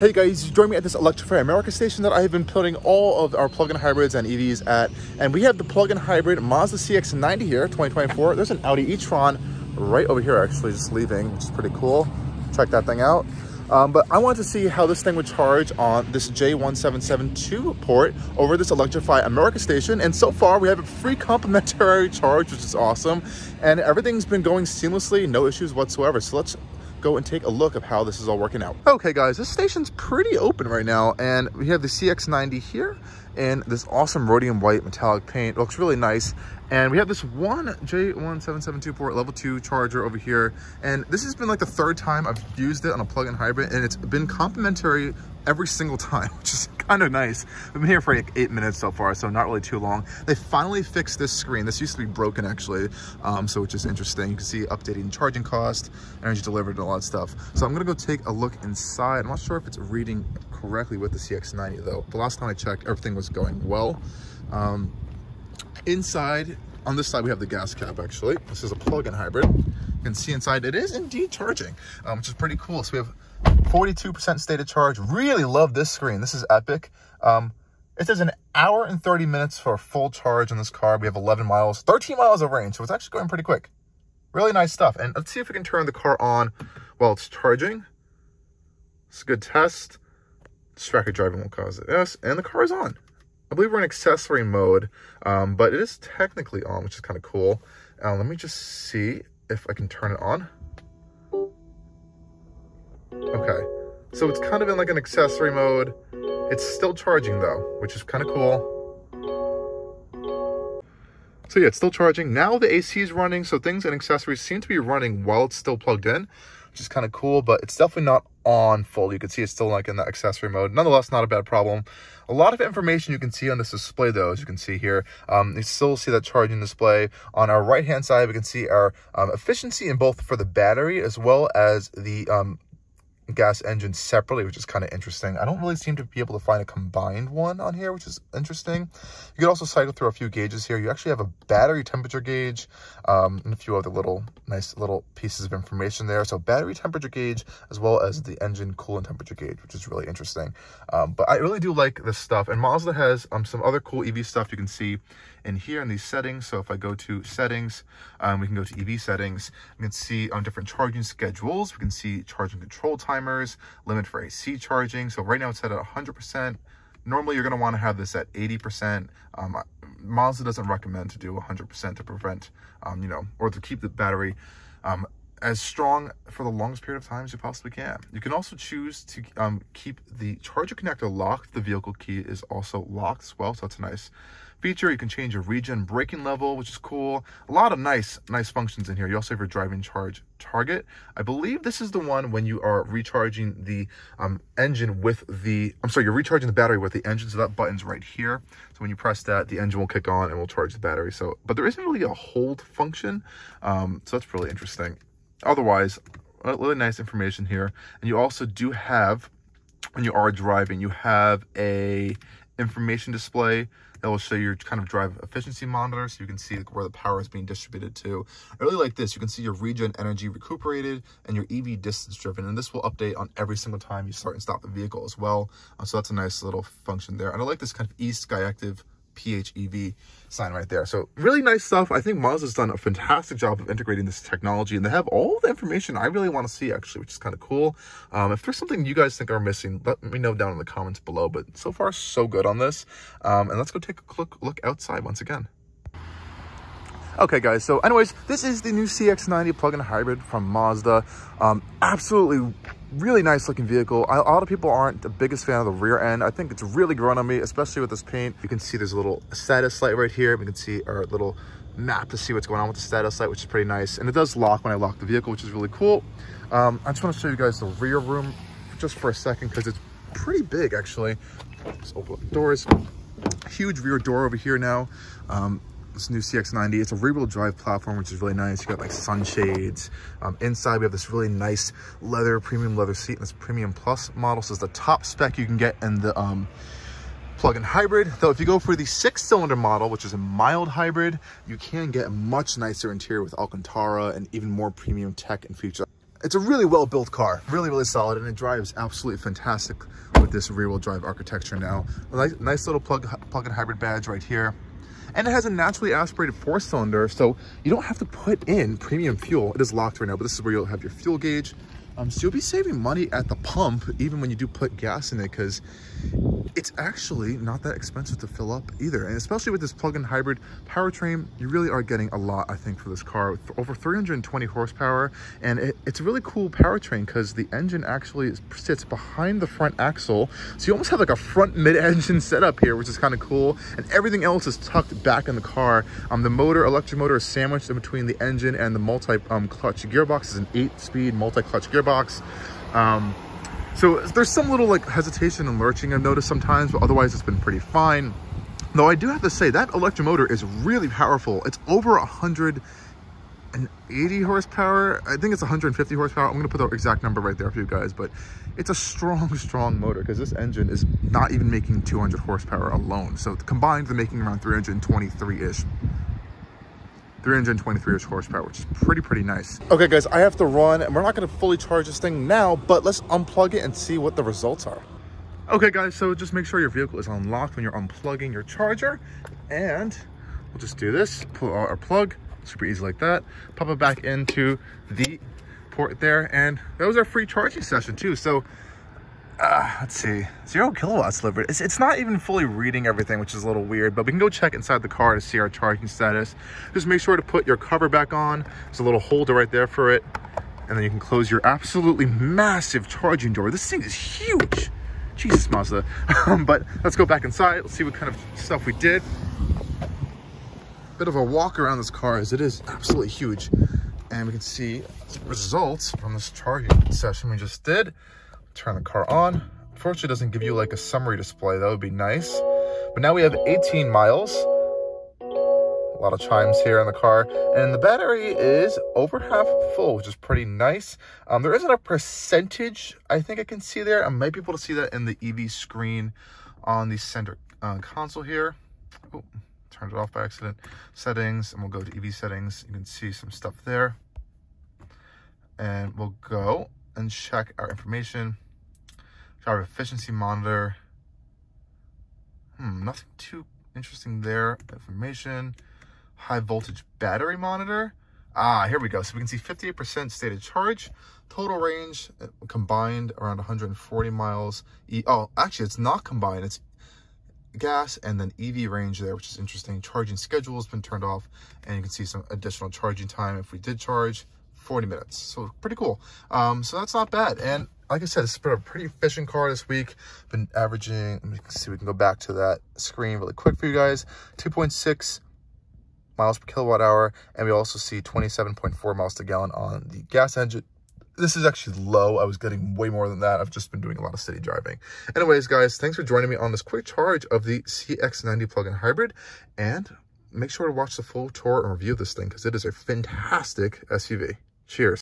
Hey guys, join me at this Electrify America station that I have been putting all of our plug-in hybrids and EVs at. And we have the plug-in hybrid Mazda CX-90 here, 2024. There's an Audi e-tron right over here actually, just leaving, which is pretty cool. Check that thing out. Um, but I wanted to see how this thing would charge on this J1772 port over this Electrify America station. And so far we have a free complimentary charge, which is awesome. And everything's been going seamlessly, no issues whatsoever. So let's go and take a look of how this is all working out. Okay guys, this station's pretty open right now and we have the CX90 here in this awesome rhodium white metallic paint. It looks really nice. And we have this one J1772 port level two charger over here. And this has been like the third time I've used it on a plug-in hybrid and it's been complimentary every single time, which is kind of nice. I've been here for like eight minutes so far, so not really too long. They finally fixed this screen. This used to be broken actually, um, so which is interesting. You can see updating charging cost, energy delivered, and a lot of stuff. So I'm gonna go take a look inside. I'm not sure if it's reading correctly with the CX90 though. The last time I checked, everything was going well. Um, inside, on this side, we have the gas cap actually. This is a plug-in hybrid. You can see inside, it is indeed charging, um, which is pretty cool. So we have 42% state of charge. Really love this screen. This is epic. Um, it says an hour and 30 minutes for a full charge on this car. We have 11 miles, 13 miles of range. So it's actually going pretty quick. Really nice stuff. And let's see if we can turn the car on while it's charging. It's a good test. Distracted driving won't cause this. And the car is on. I believe we're in accessory mode, um, but it is technically on, which is kind of cool. Uh, let me just see if I can turn it on. Okay, so it's kind of in like an accessory mode. It's still charging though, which is kind of cool. So yeah, it's still charging. Now the AC is running, so things and accessories seem to be running while it's still plugged in, which is kind of cool, but it's definitely not on full. You can see it's still like in the accessory mode. Nonetheless, not a bad problem. A lot of information you can see on this display though, as you can see here. Um, you still see that charging display. On our right-hand side, we can see our um, efficiency in both for the battery as well as the um, gas engine separately, which is kind of interesting. I don't really seem to be able to find a combined one on here, which is interesting. You can also cycle through a few gauges here. You actually have a battery temperature gauge um, and a few other little nice little pieces of information there. So battery temperature gauge as well as the engine coolant temperature gauge, which is really interesting. Um, but I really do like this stuff. And Mazda has um, some other cool EV stuff you can see in here in these settings. So if I go to settings, um, we can go to EV settings. We can see on different charging schedules. We can see charging control timers, limit for AC charging. So right now it's set at 100%. Normally you're going to want to have this at 80%. Um, Mazda doesn't recommend to do 100% to prevent, um, you know, or to keep the battery um, as strong for the longest period of time as you possibly can. You can also choose to um, keep the charger connector locked. The vehicle key is also locked as well, so that's a nice feature. You can change your regen braking level, which is cool. A lot of nice, nice functions in here. You also have your driving charge target. I believe this is the one when you are recharging the um, engine with the, I'm sorry, you're recharging the battery with the engine. So that button's right here. So when you press that, the engine will kick on and will charge the battery. So, but there isn't really a hold function. Um, so that's really interesting. Otherwise, really nice information here. And you also do have, when you are driving, you have a information display that will show your kind of drive efficiency monitor so you can see where the power is being distributed to. I really like this. You can see your regen energy recuperated and your EV distance driven. And this will update on every single time you start and stop the vehicle as well. Uh, so that's a nice little function there. And I like this kind of e-Skyactiv PHEV sign right there. So really nice stuff. I think Mazda's done a fantastic job of integrating this technology and they have all the information I really want to see actually, which is kind of cool. Um, if there's something you guys think are missing, let me know down in the comments below. But so far, so good on this. Um, and let's go take a look, look outside once again. Okay, guys, so anyways, this is the new CX-90 plug-in hybrid from Mazda. Um, absolutely really nice looking vehicle. A lot of people aren't the biggest fan of the rear end. I think it's really grown on me, especially with this paint. You can see there's a little status light right here. We can see our little map to see what's going on with the status light, which is pretty nice. And it does lock when I lock the vehicle, which is really cool. Um, I just want to show you guys the rear room just for a second because it's pretty big actually. Let's open the doors. Huge rear door over here now. Um, this new CX-90. It's a rear-wheel drive platform, which is really nice. You got like sunshades. Um, inside, we have this really nice leather, premium leather seat in this Premium Plus model. So it's the top spec you can get in the um, plug-in hybrid. Though if you go for the six-cylinder model, which is a mild hybrid, you can get a much nicer interior with Alcantara and even more premium tech and features. it's a really well-built car, really, really solid, and it drives absolutely fantastic with this rear-wheel drive architecture now. A nice, nice little plug, plug-in hybrid badge right here. And it has a naturally aspirated four cylinder, so you don't have to put in premium fuel. It is locked right now, but this is where you'll have your fuel gauge. Um, so you'll be saving money at the pump, even when you do put gas in it, because it's actually not that expensive to fill up either. And especially with this plug-in hybrid powertrain, you really are getting a lot, I think, for this car. With over 320 horsepower. And it, it's a really cool powertrain because the engine actually sits behind the front axle. So you almost have like a front mid-engine setup here, which is kind of cool. And everything else is tucked back in the car. Um, the motor, electric motor is sandwiched in between the engine and the multi-clutch um, gearbox. is an eight-speed multi-clutch gearbox. Um, so there's some little like hesitation and lurching I've noticed sometimes, but otherwise it's been pretty fine. Though I do have to say that electric motor is really powerful. It's over 180 horsepower. I think it's 150 horsepower. I'm gonna put the exact number right there for you guys, but it's a strong, strong motor because this engine is not even making 200 horsepower alone. So combined, they're making around 323-ish. 323 horsepower, which is pretty, pretty nice. Okay, guys, I have to run, and we're not gonna fully charge this thing now, but let's unplug it and see what the results are. Okay, guys, so just make sure your vehicle is unlocked when you're unplugging your charger, and we'll just do this, pull out our plug, super easy like that, pop it back into the port there, and that was our free charging session too. So uh, let's see, zero kilowatts delivered. It's, it's not even fully reading everything, which is a little weird, but we can go check inside the car to see our charging status. Just make sure to put your cover back on. There's a little holder right there for it. And then you can close your absolutely massive charging door. This thing is huge. Jesus, Mazda. but let's go back inside. Let's see what kind of stuff we did. Bit of a walk around this car as it is absolutely huge. And we can see results from this charging session we just did turn the car on. Unfortunately, it doesn't give you like a summary display. That would be nice. But now we have 18 miles. A lot of chimes here in the car. And the battery is over half full, which is pretty nice. Um, there isn't a percentage I think I can see there. I might be able to see that in the EV screen on the center uh, console here. Oh, turned it off by accident. Settings, and we'll go to EV settings. You can see some stuff there. And we'll go and check our information. Our efficiency monitor. Hmm, nothing too interesting there. Information. High voltage battery monitor. Ah, here we go. So we can see 58% state of charge. Total range uh, combined around 140 miles. E oh, actually, it's not combined. It's gas and then EV range there, which is interesting. Charging schedule has been turned off, and you can see some additional charging time if we did charge. 40 minutes. So pretty cool. Um, so that's not bad. And like I said, it's been a pretty efficient car this week. Been averaging, let me see, we can go back to that screen really quick for you guys. 2.6 miles per kilowatt hour. And we also see 27.4 miles to gallon on the gas engine. This is actually low. I was getting way more than that. I've just been doing a lot of city driving. Anyways, guys, thanks for joining me on this quick charge of the CX-90 plug-in hybrid. And make sure to watch the full tour and review of this thing because it is a fantastic SUV. Cheers.